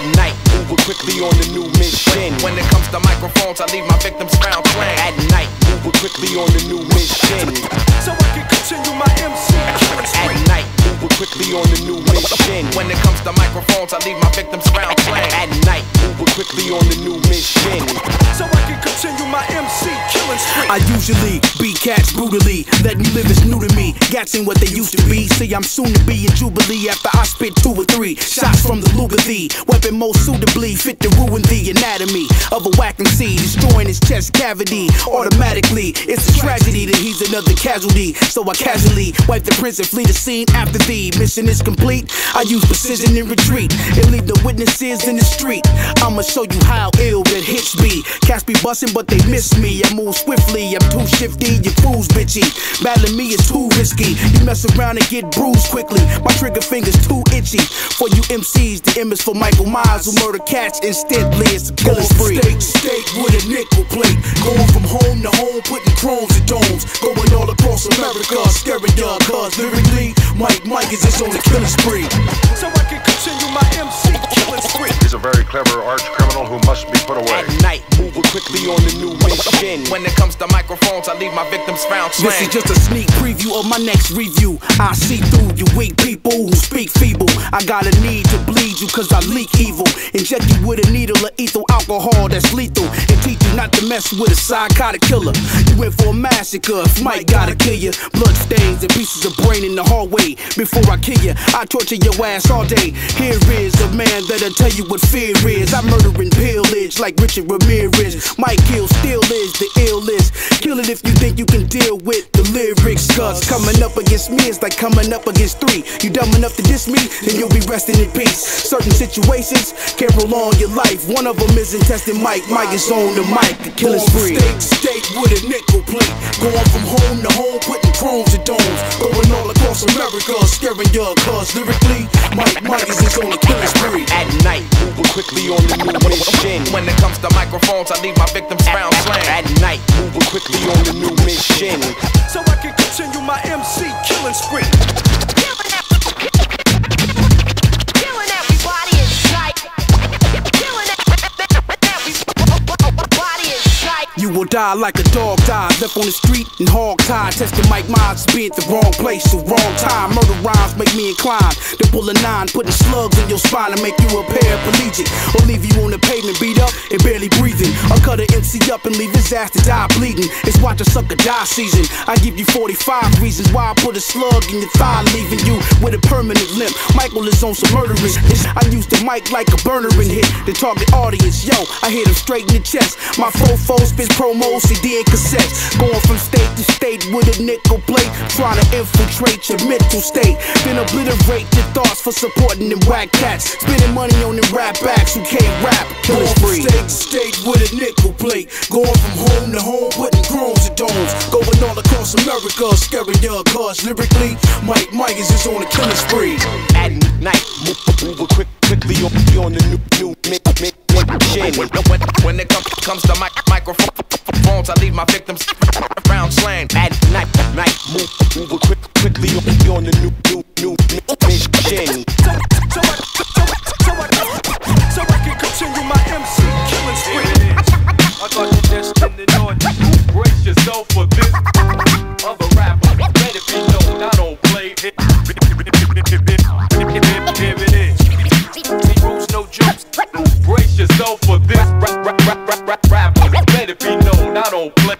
at night, moving quickly on the new mission. When it comes to microphones, I leave my victims round playing. At night, moving quickly on the new mission. So I can continue my MC. At night, moving quickly on the new mission. When it comes to microphones, I leave my victims on the new mission. So I can continue my MC killing spree. I usually beat cats brutally. Letting you live is new to me. Gats ain't what they used to be. See, I'm soon to be in Jubilee after I spit two or three shots from the Lugathy. Weapon most suitably fit to ruin the anatomy of a whack MC, destroying his chest cavity automatically. It's a tragedy that he's another casualty. So I casually wipe the prince and flee the scene after the mission is complete. I use precision in retreat and leave the witnesses in the street. I'ma show you how ill that hits be. Cats be busting, but they miss me. I move swiftly, I'm too shifty, your crew's bitchy. Battling me is too risky. You mess around and get bruised quickly. My trigger finger's too itchy. For you MCs, the M is for Michael Myers who murder cats instantly. It's a killer spree. State, state with a nickel plate. Going from home to home, putting chromes and domes. Going all across America, scaring y'all. Cause lyrically, Mike Mike is just on a killing spree. So I can my MC killing. He's a very clever arch criminal who must be put away. At night, quickly on the new mission. When it comes to microphones, I leave my victims found slain. This is just a sneak preview of my next review. I see through you weak people who speak feeble. I got a need to bleed you cause I leak evil. Inject you with a needle of ethyl alcohol that's lethal. And teach you not to mess with a psychotic killer. You went for a massacre, if Mike gotta kill you. Blood stains and pieces of brain in the hallway. Before I kill you, I torture your ass all day. Here is a man that'll tell you what fear is. I'm murdering pillage like Richard Ramirez. Mykill still is the illest. Kill it if you think you can deal with the lyrics. Cause coming up against me is like coming up against three. You dumb enough to diss me, then you'll be resting in peace. Certain situations can prolong your life. One of them is in testing Mike. Mike is on the mic, the killing spree. State, state with a nickel plate. Going from home to home, putting chromes and domes. Across America, scaring y'all. Cause lyrically, Mike, Mike is on the killing spree. At night, moving quickly on the new mission. When it comes to microphones, I leave my victims found slain. At night, moving quickly on the new mission. You will die like a dog dies, left on the street and hog tied. Testing Mike Myers, be at the wrong place, the wrong time. Murder rhymes make me inclined to pull a nine, putting slugs in your spine to make you a paraplegic, or leave you on the pavement beat up and barely breathing. Or cut a MC up and leave his ass to die bleeding. It's watch a sucker die season. I give you 45 reasons why I put a slug in your thigh, leaving you with a permanent limp. Michael is on some murderous. I use the mic like a burner and hit the target audience. Yo, I hit him straight in the chest. My fofo spits promos, CD and cassettes. Going from state to state with a nickel plate. Trying to infiltrate your mental state. Then obliterate your thoughts for supporting them whack cats. Spending money on them rap backs who can't rap. Killing spree. State to state with a nickel plate. Going from home to home, putting chromes and domes. Going all across America, scaring your cause. Lyrically, Mike Mike is just on a killing spree. At night, move, moving quick, quickly on, on the new, new mi- mi- mission. When, when, when it comes, comes to mic, microphones, I leave my victims found slain. At night, night, move, moving quick, quickly on, the new, new, new mission. So, so, I, can continue my MC killing spree. I thought you destined to know it. Brace yourself for this. Other it I don't play. Here it is. Heroes, no jokes. Brace yourself for this. Rap, rap, rap, rap, rap,